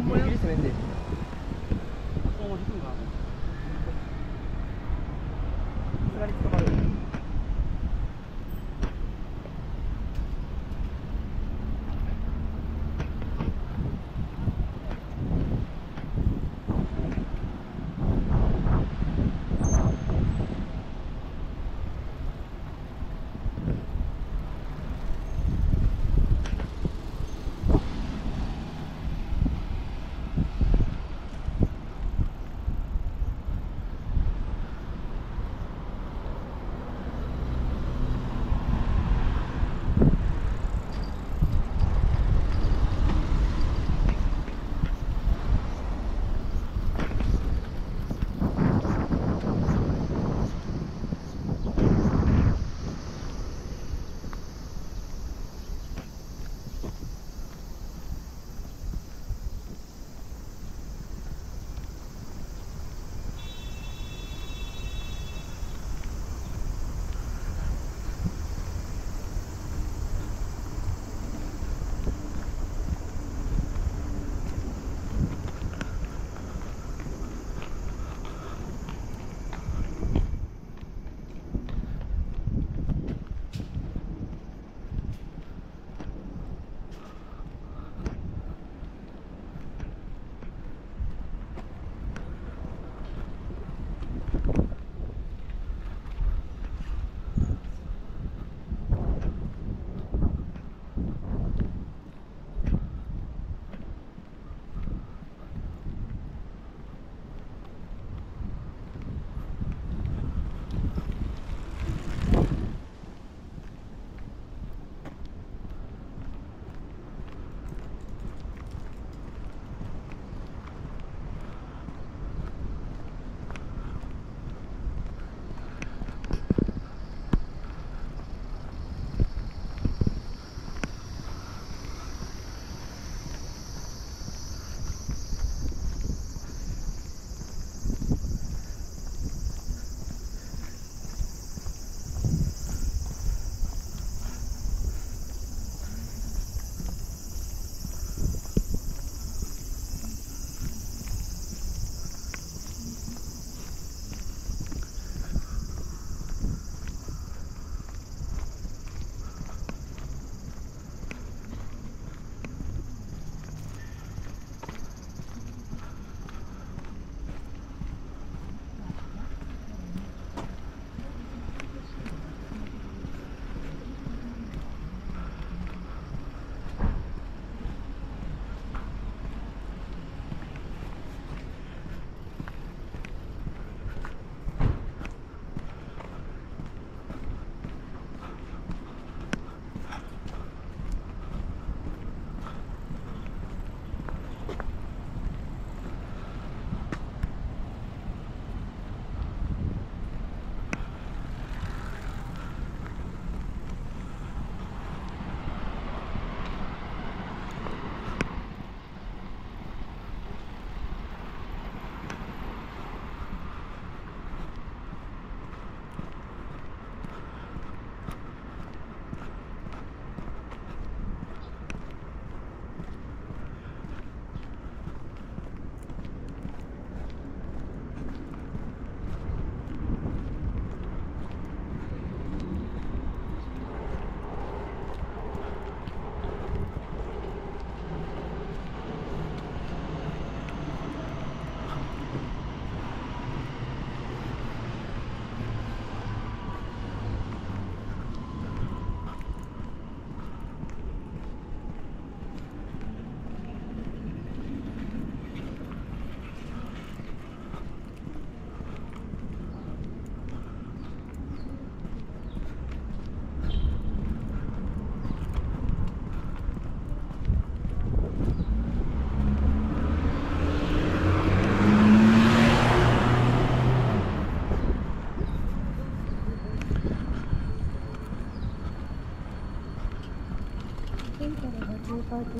Não queria. É?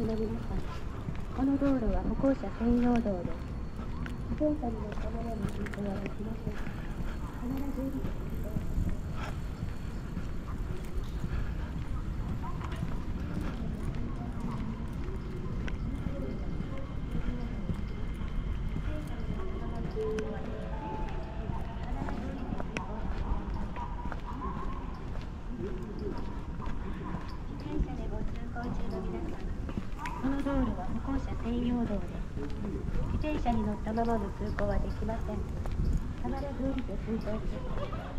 の皆さん、この道路は歩行者専用道です。自転車に乗ったままの通行はできません。必ず指での道路は歩行者専用道で自転車に乗ったままの通行はできません。必ず降りて通行してく